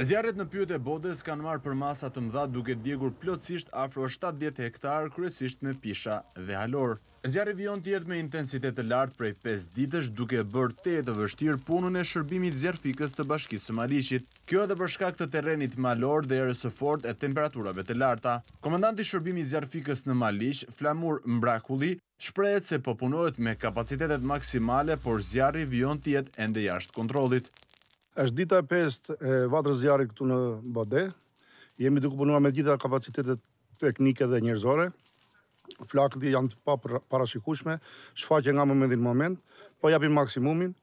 Zjarret në pyjet e Bodes kanë marrë përmasa të mëdha duke djegur plotësisht afro shtatëdhjetë hektarë kryesisht me pisha dhe halorë. Zjarri vijon të jetë me intensitet të lartë prej pesë ditësh duke e bërë tejet të vështirë punën e shërbimit zjarrfikës të bashkisë së Maliqit. Kjo edhe për shkak të terrenit malor dhe erës së fortë e temperaturave të larta. Komandanti i shërbimit zjarrfikës në Maliq, Flamur Mbrakulli, Shprehet se po punohet me kapacitetet maksimale, por zjarri vijon të jetë ende jashtë kontrollit. Është dita e pestë e vatrës zjarrit këtu në Bode. Jemi duke punuar me të gjitha kapacitetet teknike dhe njerëzore. Flakët janë të paparashikueshme, shfaqen nga momenti në moment. Po japim maksimumin.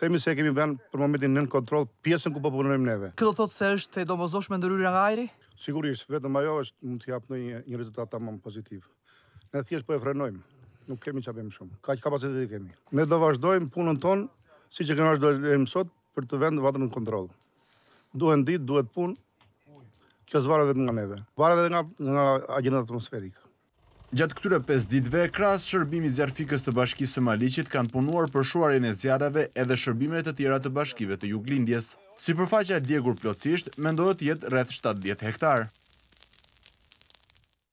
Themi se e kemi vënë për momentin nën kontroll pjesën ku po punojmë neve. Kjo do të thotë se është e domosdoshme ndërhyrja nga ajri? Sigurisht, vetëm ajo është mund të japë ndonjë një rezultat tamam pozitiv. Ne thjesht po e frenojmë. Nuk kemi çfarë bëjmë shumë. Kaq kapacitete kemi. Ne do vazhdojmë punën tonë siç e kemi vazhduar deri sot për të vënë vatrën në kontroll. Duhen ditë, duhet punë. Kjo s'varet vetëm nga neve. Varet edhe nga nga agjentët atmosferikë. Gjatë këtyre pesë ditëve, krahas shërbimit zjarrfikës të Bashkisë së Maliqit kanë punuar për shuarjen e zjarreve edhe shërbime të tjera të bashkive të Juglindjes. Sipërfaqja e djegur plotësisht mendohet të jetë rreth shtatëdhjetë hektarë.